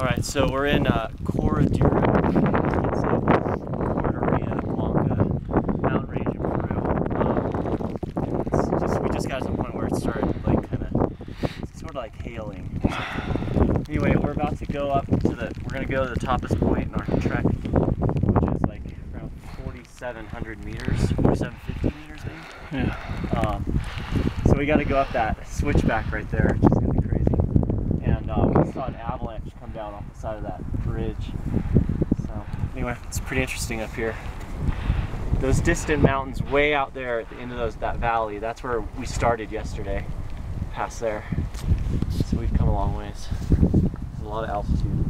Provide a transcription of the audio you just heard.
All right, so we're in uh, Corradura, it's a Cordillera Blanca mountain range in Peru. Um, it's just, we just got to the point where it started like kind of sort of like hailing. Anyway, we're about to go up to the, we're gonna go to the toppest point in our trek, which is like around 4,700 meters, 4,750 meters maybe. Yeah. Um, so we got to go up that switchback right there, which is gonna be crazy. Saw an avalanche come down off the side of that bridge. So anyway, it's pretty interesting up here. Those distant mountains way out there at the end of those that valley, that's where we started yesterday. Past there. So we've come a long ways. A lot of altitude.